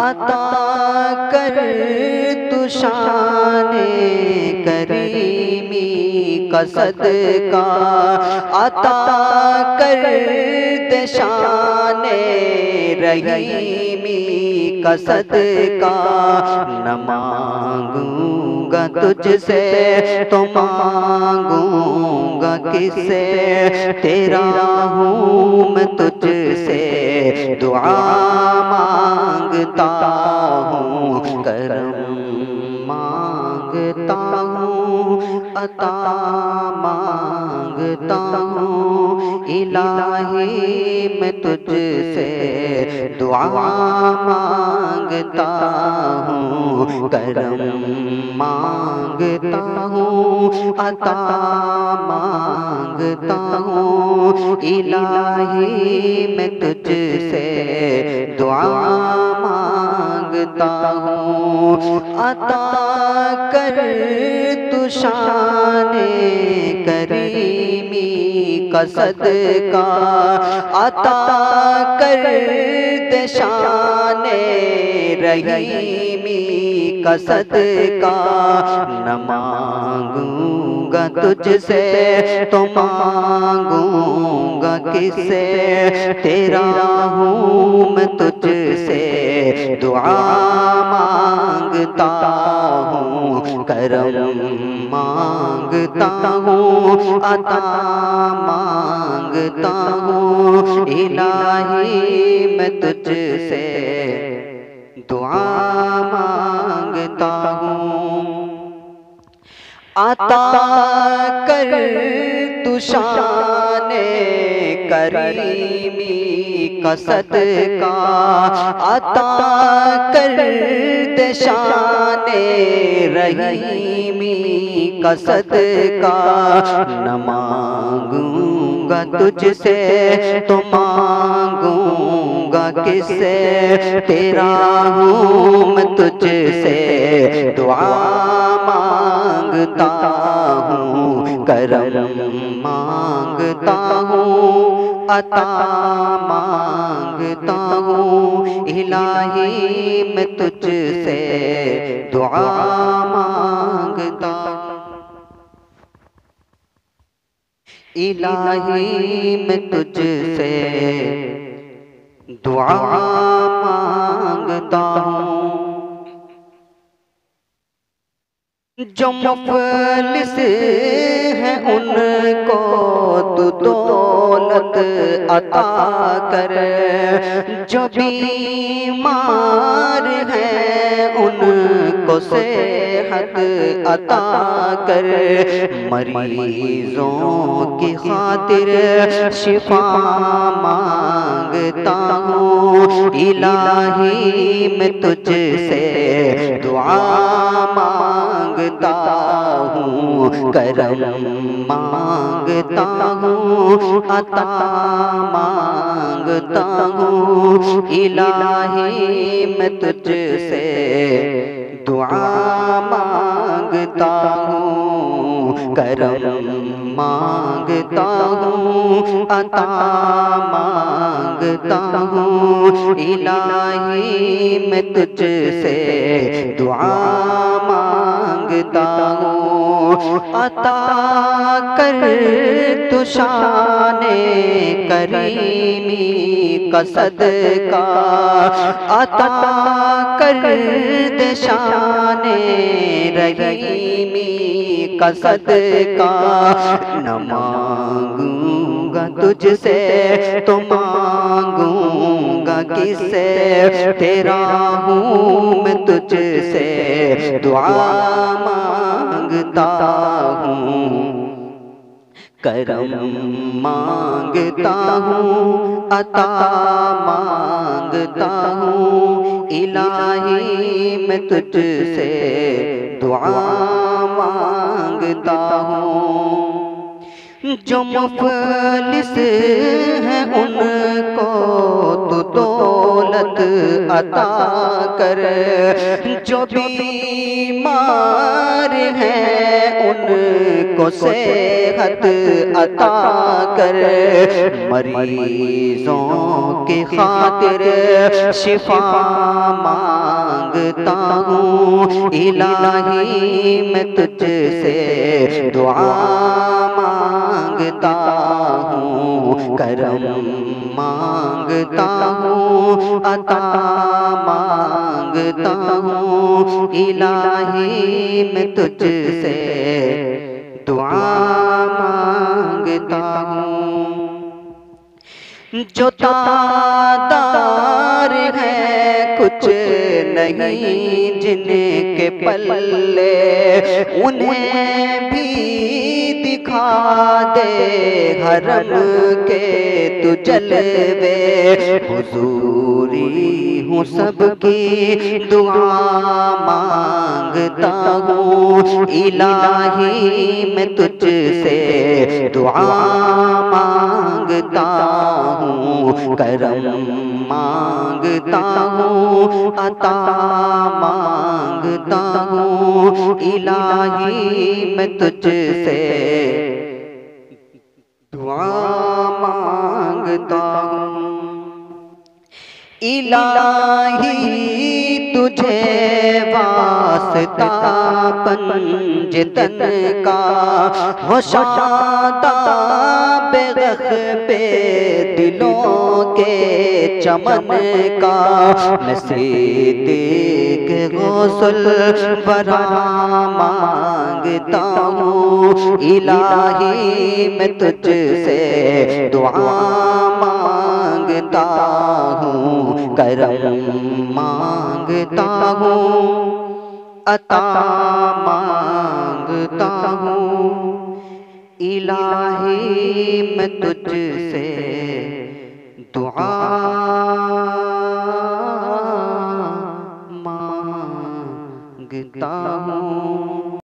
अता कर तुशान करीमी कसद का। अता कर दशान रहीमी कसद का। न मांगूँगा तुझसे तो मांगूँगा किसे। तेरा हूँ मैं तुझसे अता माँगता हूँ। इलाही मैं तुझसे दुआ माँगता हूँ। करम माँगता हूँ। अता माँगता हूँ। इलाही मैं तुझसे दुआ माँगता हूँ। अता कर तुशान करीमी कसद का अता कर दशान रहीमी। का न मांगूँगा तुझसे तो मांगूँगा किसे तेरा हूँ मैं तुझसे, दुआ माँगता हूँ, करम माँगता हूँ, अता माँगता हूँ, इलाही मैं तुझसे, दुआ आता कर तुशान करीमी कसत का। आता कर दशान रहीमी कसत का। न मांगूँगा तुझसे तो मांगूँगा किससे? तेरा हूँ मैं तुझसे दुआ माँगता हूँ, करम माँगता हूँ, अता माँगता हूँ। इलाही मैं तुझसे दुआ माँगता। इलाही मैं तुझसे दुआ माँगता हूँ। जो मुफलिस है उनको तू दौलत अता कर। जो बीमार है उनको सेहत अता कर। मरीजों की खातिर शिफा माँगता हूँ, इलाही मैं तुझसे दुआ माँगता हूँ, करम माँगता हूँ, अता माँगता हूँ। इलाही मैं तुझसे दुआ माँगता हूँ, करम माँगता हूँ, अता माँगता हूँ। इलाही मैं तुझसे दुआ हूँ अता कर तुशान करीमी कसद का अता कर दशान रहीमी कसद का न मांगूँगा तुझसे तो मांगूँगा किससे? तेरा हूँ मैं तुझसे। दुआ माँगता हूँ। करम माँगता हूँ, अता माँगता हूँ। इलाही मैं तुझसे दुआ माँगता हूँ। जो मुफलिस है उनको तो दौलत अता कर। जो बीमार है उनको सेहत अता कर। मरीजों के खातिर शिफा माँगता हूँ। इलाही मैं तुझसे दुआ माँगता करम माँगता हूँ अता माँगता हूँ इलाही मैं तुझसे दुआ माँगता हूँ। जो तादार है कुछ नहीं जिनके पल्ले, उन्हें भी दिखा दे हरम के तू जलवे। हुजूरी हूँ सबकी दुआ माँगता हूँ। इलाही मैं तुझसे दुआ माँगता हूँ। करम माँगता हूँ, अता माँगता हूँ, इलाही मैं तुझसे दुआ माँगता हूँ। इलाही तुझे वास्ता पंजतन का हो शादा बेगख पे चमन का नसीद गौसल बरा माँगता हूँ। इलाही मैं तुझसे दुआ माँगता हूँ, करम माँगता हूँ, अता माँगता हूँ। इलाही मैं तुझसे दुआ